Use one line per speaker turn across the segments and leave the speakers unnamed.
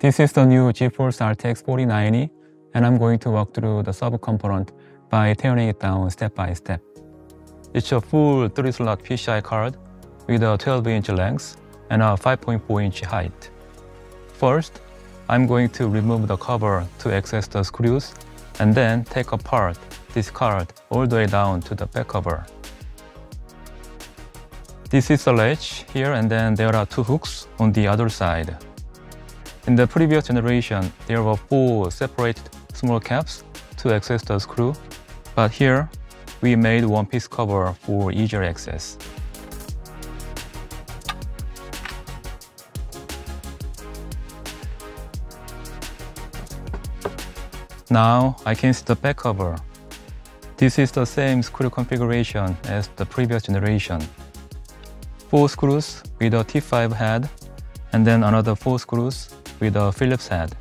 This is the new GeForce RTX 4090 and I'm going to walk through the sub-component by tearing it down step by step. It's a full 3-slot PCI card with a 12-inch length and a 5.4-inch height. First, I'm going to remove the cover to access the screws and then take apart this card all the way down to the back cover. This is the latch here and then there are two hooks on the other side. In the previous generation, there were four separated small caps to access the screw, but here we made one piece cover for easier access. Now I can see the back cover. This is the same screw configuration as the previous generation. Four screws with a T5 head, and then another four screws with a Phillips head.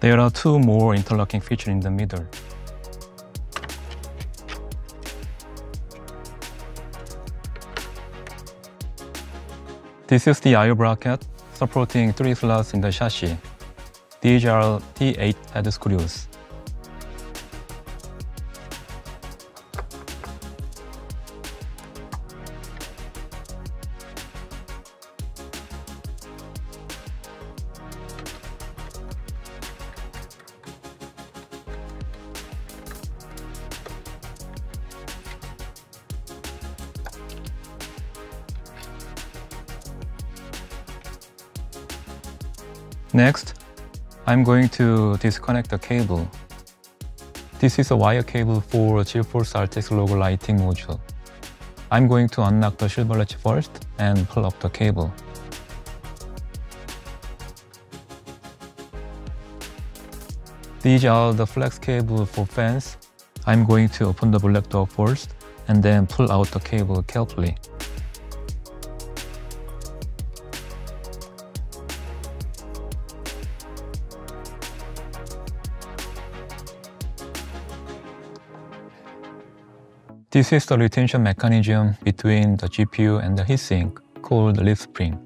There are two more interlocking features in the middle. This is the I.O. bracket supporting three slots in the chassis. These are T8 head screws. Next, I'm going to disconnect the cable. This is a wire cable for GeForce RTX logo lighting module. I'm going to unlock the silver latch first and pull up the cable. These are the flex cable for fans. I'm going to open the black door first and then pull out the cable carefully. This is the retention mechanism between the GPU and the heatsink called leaf spring.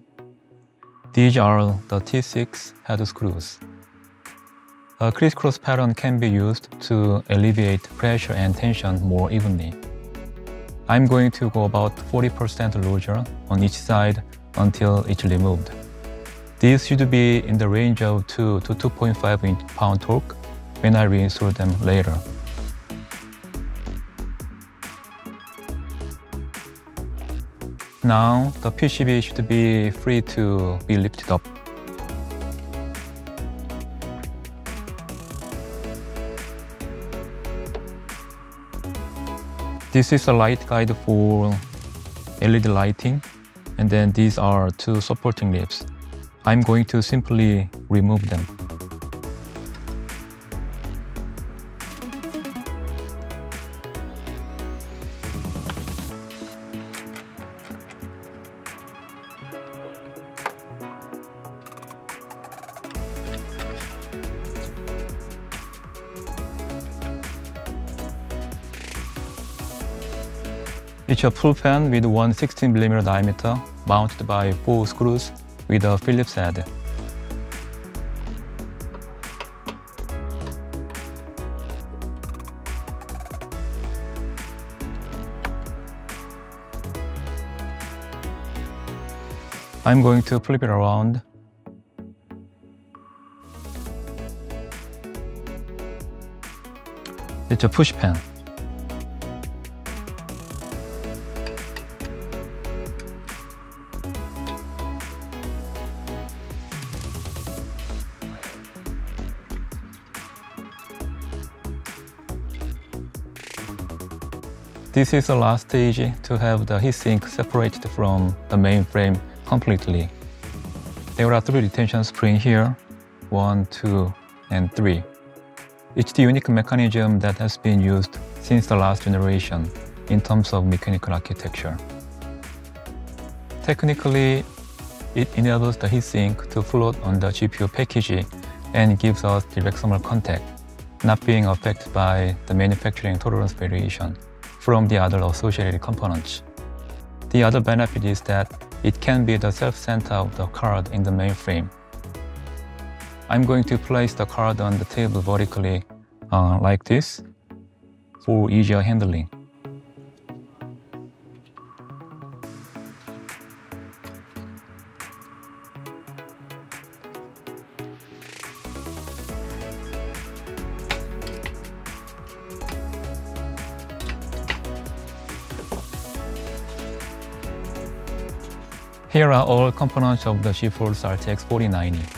These are the T6 head screws. A crisscross pattern can be used to alleviate pressure and tension more evenly. I'm going to go about 40% larger on each side until it's removed. These should be in the range of 2 to 2.5 inch pound torque when I reinstall them later. Now the PCB should be free to be lifted up. This is a light guide for LED lighting and then these are two supporting lips. I'm going to simply remove them. It's a full fan with one 16mm diameter mounted by four screws with a Phillips head. I'm going to flip it around. It's a push fan. This is the last stage to have the heatsink separated from the main frame completely. There are three retention springs here, one, two, and three. It's the unique mechanism that has been used since the last generation in terms of mechanical architecture. Technically, it enables the heatsink to float on the GPU package and gives us direct thermal contact, not being affected by the manufacturing tolerance variation from the other associated components. The other benefit is that it can be the self-center of the card in the mainframe. I'm going to place the card on the table vertically uh, like this for easier handling. Here are all components of the GeForce RTX 4090.